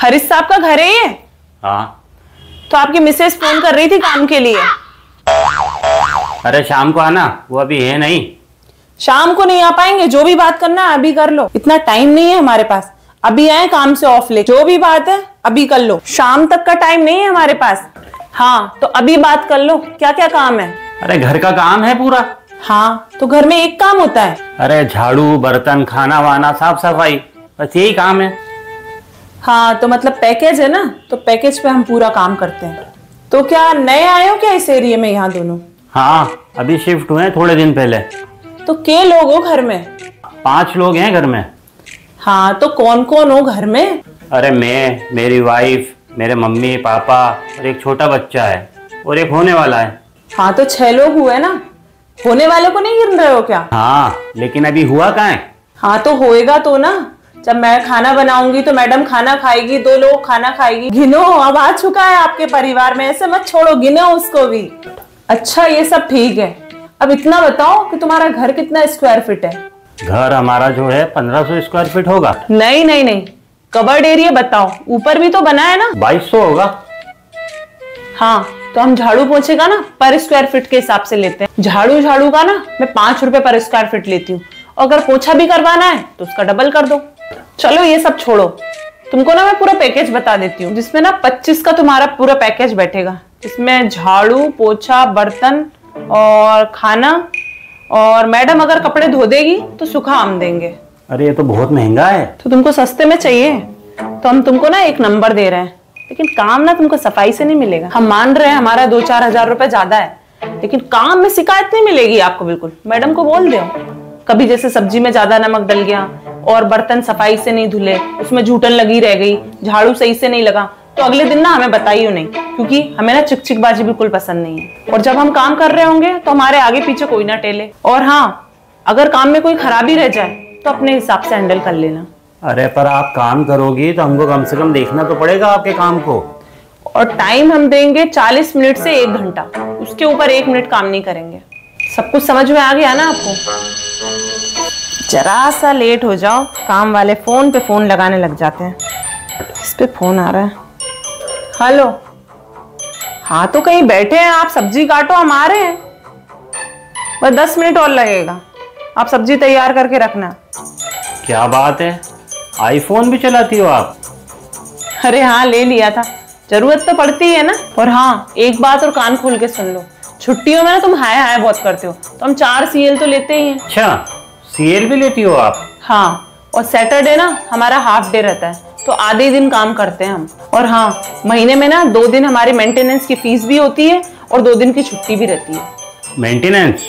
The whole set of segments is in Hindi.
हरीश साहब का घर है ये? हाँ। तो आपकी मिसेस फ़ोन कर रही थी काम के लिए? अरे शाम को आना वो अभी है नहीं। शाम को नहीं आ पाएँगे जो भी बात करना है अभी कर लो। इतना टाइम नहीं है हमारे पास। अभी आए काम से ऑफ़ ले। जो भी बात है अभी कर लो। शाम तक का टाइम नहीं है हमारे पास। हाँ तो अभी बात कर लो। क्या क्या काम है? अरे घर का काम है पूरा। हाँ तो घर में एक काम होता है। अरे झाड़ू बर्तन खाना वाना साफ़ सफ़ाई बस यही काम है। हाँ तो मतलब पैकेज है ना? तो पैकेज पे हम पूरा काम करते हैं। तो क्या नए आए हो क्या इस एरिया में यहाँ दोनों? हाँ अभी शिफ्ट हुए हैं थोड़े दिन पहले। तो के लोग हो घर में? पाँच लोग हैं घर में। हाँ तो कौन कौन हो घर में? अरे मैं मेरी वाइफ मेरे मम्मी पापा और एक छोटा बच्चा है और एक होने वाला है। हाँ तो छह लोग हुए ना? होने वाले को नहीं गिन रहे हो क्या? हाँ लेकिन अभी हुआ कहाँ है? हाँ तो होएगा तो ना? जब मैं खाना बनाऊँगी तो मैडम खाना खाएगी दो लोग खाना खाएगी। गिनो अब आ चुका है आपके परिवार में ऐसे मत छोड़ो गिनो उसको भी। अच्छा ये सब ठीक है। अब इतना बताओ कि तुम्हारा घर कितना स्क्वायर फीट है। घर हमारा जो है पंद्रह सौ स्क्वायर फीट होगा। नहीं नहीं नहीं। कवर्ड एरिया बताओ। ऊपर भी तो बना है ना? बाईस सौ होगा। हाँ तो हम झाड़ू पोछेगा ना पर स्क्वायर फीट के हिसाब से लेते हैं। झाड़ू झाड़ू का ना मैं पाँच रुपए पर स्क्वायर फीट लेती हूँ। अगर पोछा भी करवाना है तो उसका डबल कर दो। चलो ये सब छोड़ो। तुमको ना मैं पूरा पैकेज बता देती हूँ जिसमें ना पच्चीस का तुम्हारा पूरा पैकेज बैठेगा। इसमें झाड़ू पोछा बर्तन और खाना और मैडम अगर कपड़े धो देगी तो सुखा आम देंगे। अरे ये तो बहुत महँगा है। तो तुमको सस्ते में चाहिए। तो हम तुमको ना एक नंबर दे रहे हैं। लेकिन काम ना तुमको सफ़ाई से नहीं मिलेगा। हम मान रहे हैं हमारा दो चार हज़ार रुपए ज़्यादा है। लेकिन काम में शिकायत नहीं मिलेगी आपको बिल्कुल। मैडम को बोल दो। कभी जैसे सब्ज़ी में ज़्यादा नमक डल गया और बर्तन सफ़ाई से नहीं धुले उसमें झूठन लगी रह गई झाड़ू सही से नहीं लगा तो अगले दिन ना हमें बताइयो नहीं क्योंकि हमें ना चिकचिकबाजी बिल्कुल पसंद नहीं है। और जब हम काम कर रहे होंगे तो हमारे आगे पीछे कोई ना टेले। और हाँ अगर काम में कोई खराबी रह जाए तो अपने हिसाब से हैंडल कर लेना। अरे पर आप काम करोगी तो हमको कम से कम देखना तो पड़ेगा आपके काम को। और टाइम हम देंगे 40 मिनट से एक घंटा उसके ऊपर एक मिनट काम नहीं करेंगे। सब कुछ समझ में आ गया ना आपको? जरा सा लेट हो जाओ काम वाले फ़ोन पे फ़ोन लगाने लग जाते हैं। इस पे फ़ोन आ रहा है। हेलो? हाँ तो कहीं बैठे हैं आप सब्ज़ी काटो हम आ रहे हैं। बस दस मिनट और लगेगा। आप सब्ज़ी तैयार करके रखना। क्या बात है? आईफोन भी चलाती हो आप? अरे हाँ ले लिया था। ज़रूरत तो पड़ती है ना? और हाँ एक बात और कान खोल के सुन लो। छुट्टियों में ना तुम हाय हाय बहुत करते हो। तो हम चार सीएल तो लेते ही हैं। अच्छा। सीएल भी लेती हो आप? हाँ और सैटरडे ना हमारा हाफ़ डे रहता है तो आधे दिन काम करते हैं हम। और हाँ महीने में ना दो दिन हमारी मेंटेनेंस की फ़ीस भी होती है और दो दिन की छुट्टी भी रहती है। मेंटेनेंस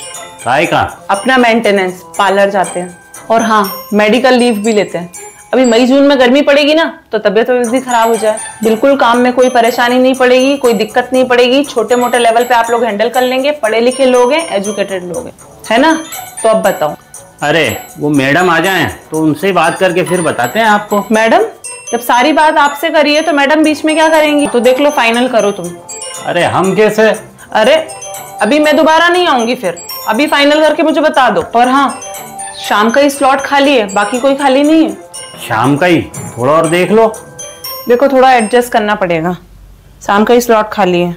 काय का? अपना मेंटेनेंस पार्लर जाते हैं। और हाँ मेडिकल लीव भी लेते हैं। अभी मई जून में गर्मी पड़ेगी ना तो तबियत वबियत भी खराब हो जाए। बिल्कुल काम में कोई परेशानी नहीं पड़ेगी कोई दिक्कत नहीं पड़ेगी। छोटे मोटे लेवल पे आप लोग हैंडल कर लेंगे पढ़े लिखे लोग हैं एजुकेटेड लोग हैं। है ना? तो अब बताओ। अरे वो मैडम आ जाएँ तो उनसे बात करके फिर बताते हैं आपको। मैडम जब सारी बात आपसे करी है तो मैडम बीच में क्या करेंगी? तो देख लो फाइनल करो तुम। अरे हम कैसे? अरे अभी मैं दोबारा नहीं आऊँगी फिर। अभी फाइनल करके मुझे बता दो। और हाँ शाम का ही स्लॉट खाली है बाकी कोई खाली नहीं है। शाम का ही? थोड़ा और देख लो। देखो थोड़ा एडजस्ट करना पड़ेगा। शाम का ही स्लॉट खाली है।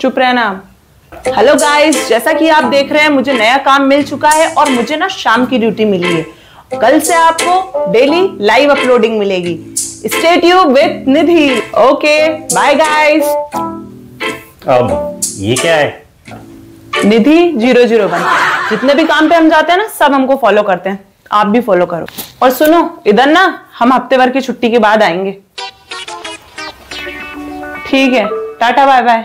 चुप रहना आप। हेलो गाइस जैसा कि आप देख रहे हैं मुझे नया काम मिल चुका है और मुझे ना शाम की ड्यूटी मिली है। कल से आपको डेली लाइव अपलोडिंग मिलेगी। Stay tube with Nidhi okay bye guys अब ये क्या है? निधि ज़ीरो ज़ीरो वन जितने भी काम पे हम जाते हैं ना सब हमको फॉलो करते हैं। आप भी फॉलो करो। और सुनो इधर ना हम हफ़्ते भर की छुट्टी के बाद आएँगे। ठीक है टाटा बाय बाय